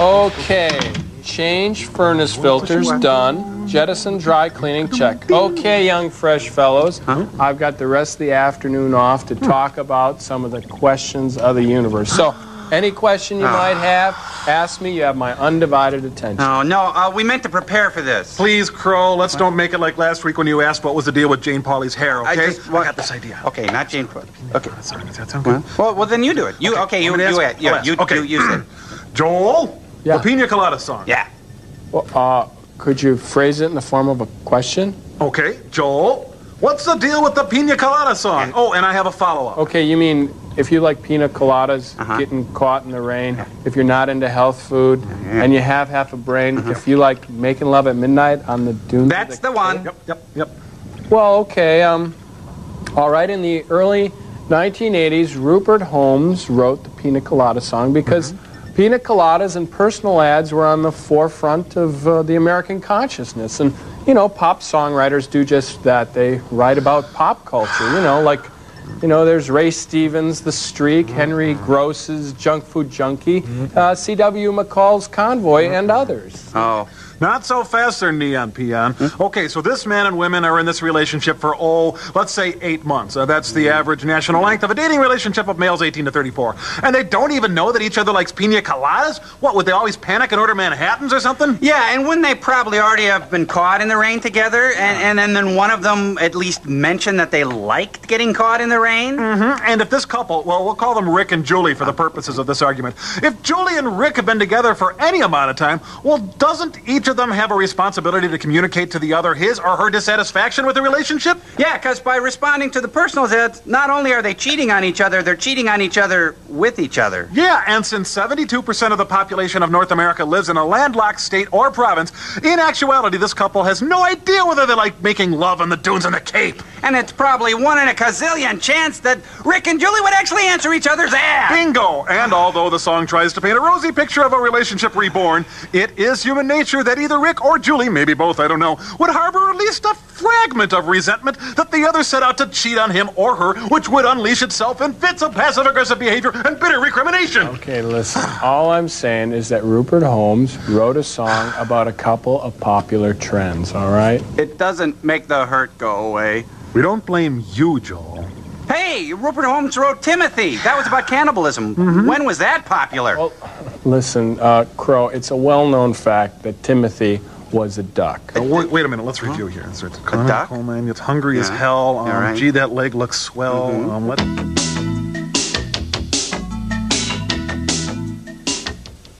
Okay. Change furnace filters done. Jettison dry cleaning check. Okay, young fresh fellows. I've got the rest of the afternoon off to talk about some of the questions of the universe. So, any question you might have, ask me. You have my undivided attention. Oh, no, uh, we meant to prepare for this. Please, Crow, let's don't make it like last week when you asked what was the deal with Jane Pauley's hair, okay? I okay? just want- got this idea. Okay, not Jane. Cro- Okay. Does that sound good? Well, well, then you do it. You okay? you I'm gonna you ask- yeah, I'll ask. you, Okay. you you said Joel, Yeah. the Pina Colada song. yeah. Well, uh, could you phrase it in the form of a question? Okay, Joel, what's the deal with the Pina Colada song? Oh, and I have a follow-up. Okay, you mean if you like pina coladas, Uh-huh. getting caught in the rain, if you're not into health food, and you have half a brain, if you like making love at midnight on the dunes. That's the one. Yep, yep, yep. Well, okay. Um, all right. In the early 1980s, Rupert Holmes wrote the Pina Colada song because pina coladas and personal ads were on the forefront of uh, the American consciousness. And, you know, pop songwriters do just that. They write about pop culture, you know, like. You know, there's Ray Stevens, The Streak, mm-hmm. Henry mm-hmm. Gross's Junk Food Junkie, mm-hmm. uh, C.W. McCall's Convoy, and others. Oh, Not so fast there, Neon Peon. Okay, so this man and women are in this relationship for, oh, let's say eight months. Uh, that's the average national length of a dating relationship of males 18 to 34. And they don't even know that each other likes pina coladas? What, would they always panic and order Manhattans or something? yeah. And wouldn't they probably already have been caught in the rain together? And and, and then one of them at least mentioned that they liked getting caught in the rain. Mm-hmm. And if this couple, well, we'll call them Rick and Julie for the purposes of this argument. If Julie and Rick have been together for any amount of time, well, doesn't each of them have a responsibility to communicate to the other his or her dissatisfaction with the relationship? Yeah, because by responding to the personal ads, not only are they cheating on each other, they're cheating on each other with each other. Yeah, and since 72% of the population of North America lives in a landlocked state or province, in actuality, this couple has no idea whether they like making love on the dunes in the Cape. And it's probably one in a gazillion chance that Rick and Julie would actually answer each other's ads. Bingo! And although the song tries to paint a rosy picture of a relationship reborn, it is human nature that either Rick or Julie, maybe both, I don't know, would harbor at least a fragment of resentment that the other set out to cheat on him or her, which would unleash itself in fits of passive aggressive behavior and bitter recrimination. Okay, listen. All I'm saying is that Rupert Holmes wrote a song about a couple of popular trends, all right? It doesn't make the hurt go away. We don't blame you, Joel. Hey, Rupert Holmes wrote Timothy. That was about cannibalism. When was that popular? Well, listen, uh, Crow, it's a well known fact that Timothy was a duck. Uh, wait, wait a minute, let's review here. It's, it's duck? Coal mine, it's hungry as hell. Um, All right. Gee, that leg looks swell. Um, let...